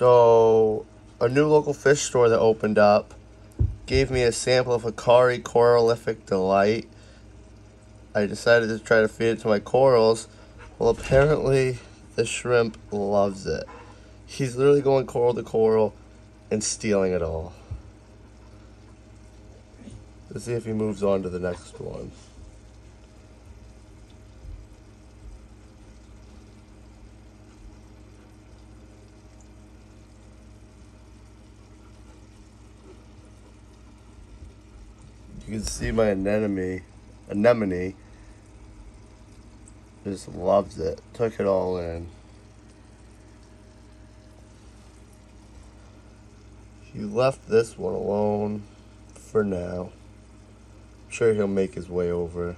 So, a new local fish store that opened up gave me a sample of Hikari Coralific Delite. I decided to try to feed it to my corals. Well, apparently, the shrimp loves it. He's literally going coral to coral and stealing it all. Let's see if he moves on to the next one. You can see my anemone, anemone just loves it. Took it all in. He left this one alone for now. I'm sure he'll make his way over.